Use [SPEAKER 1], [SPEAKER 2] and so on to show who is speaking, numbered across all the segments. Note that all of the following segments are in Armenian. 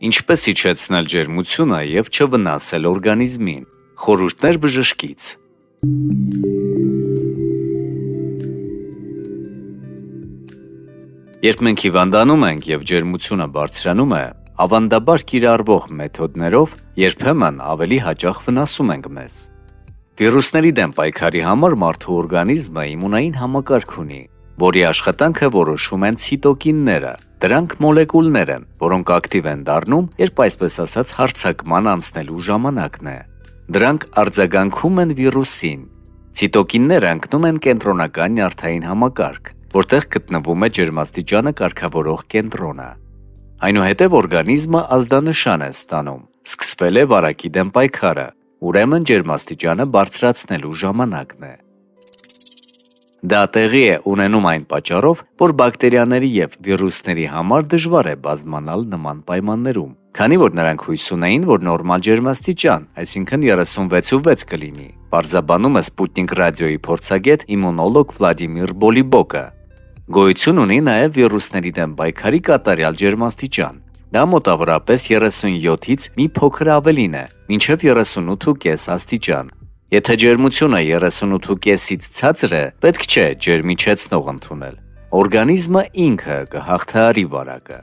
[SPEAKER 1] Ինչպես իջեցնել ջերմությունը եւ չվնասել օրգանիզմին։ Խորհուրդներ բժշկից։ Երբ մենք հիվանդանում ենք եւ ջերմությունը բարձրանում է, ավանդաբար կիրառվող մեթոդներով երբեմն ավելի հաճախ վնասում ենք մեզ։ Վիրուսների դեմ պայքարի համար մարդու օրգանիզմը իմունային համակարգ ունի, որի աշխատանքը որոշում են ցիտոկինները։ Դրանք մոլեկուլներ են, որոնք ակտիվ են դառնում, երբ այսպես ասած հարցակման անցնելու ժամանակն է։ Դրանք արձագանքում են վիրուսին։ Ցիտոկինները ընկնում են կենտրոնական նյարդային համակարգ, որտեղ գտնվում է ջերմաստիճանը կարգավորող կենտրոնը։ Այնուհետև օրգանիզմը ազդանշան է ստանում։ Սկսվել է վարակի դեմ պայքարը, ուրեմն ջերմաստիճանը բարձրացնելու ժամանակն է։ Դա տեղի է ունենում այն պատճառով, որ բակտերիաների եւ վիրուսների համար դժվար է բազմանալ նման պայմաններում, քանի որ նրանք հույս ունեին, որ նորմալ ջերմաստիճան, այսինքն 36.6 կլինի։ Պարզաբանում է Սպուտնիկ ռադիոյի փորձագետ իմունոլոգ Վլադիմիր Բոլիբոկը։ Գոյություն ունի նաև վիրուսների դեմ պայքարի կատարյալ ջերմաստիճան։ Դա մոտավորապես 37-ից մի փոքր ավելին է, մինչև 38.5 աստիճան։ Եթե ջերմությունը 38.5-ից ցածր է, պետք չէ ջերմիչեցնող ընդունել։ Օրգանիզմը ինքը կհաղթահարի վարակը։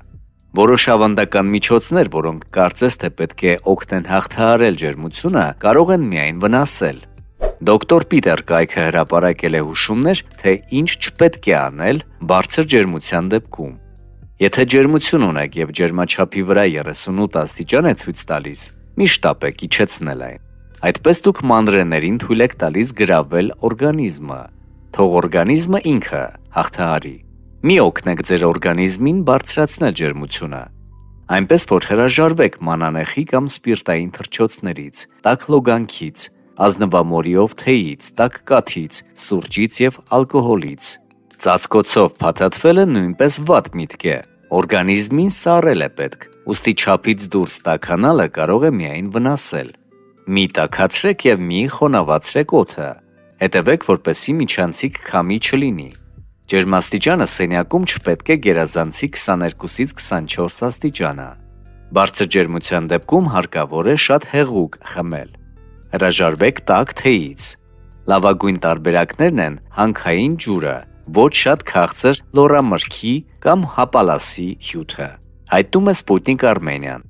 [SPEAKER 1] Որոշ ավանդական միջոցներ, որոնք կարծես թե պետք է օգնեն հաղթահարել ջերմությունը, կարող են միայն վնասել։ Դոկտոր Պիտեր Կայքը հրապարակել է հուշումներ, թե ինչ չպետք է անել բարձր ջերմության դեպքում։ Եթե ջերմություն ունեք եւ ջերմաչափի վրա 38 աստիճան է ցույց տալիս, մի շտապեք իջեցնել այն։ Այդպես դուք մանրեներին թույլ եք տալիս գրավել օրգանիզմը։ Թող օրգանիզմը ինքը հաղթահարի։ Մի օգնեք ձեր օրգանիզմին բարձրացնել ջերմությունը։ Այնպես որ հրաժարվեք մանանեխի կամ սպիրտային թռչոցներից, տաք լոգանքից, ազնվամորիով թեյից, տաք կաթից, սուրճից եւ ալկոհոլից։ Ծածկոցով փաթաթվելը նույնպես վատ միտք է։ Օրգանիզմին սառել է պետք, ուստի չափից դուրս տականալը կարող է միայն վնասել։ Մի տակացրեք եւ մի խոնավացրեք օդը։ Հետևեք, որպեսի միջանցիկ քամի չլինի։ Ջերմաստիճանը սենյակում չպետք է գերազանցի 22-ից 24 աստիճանը։ Բարձր ջերմության դեպքում հարկավոր է շատ հեղուկ խմել։ Հրաժարվեք տաք թեյից։ Լավագույն տարբերակներն են հանքային ջուրը, ոչ շատ քաղցր լորամրգի կամ հապալասի հյութը։ Հայտնում է Սպուտնիկ Արմենիան։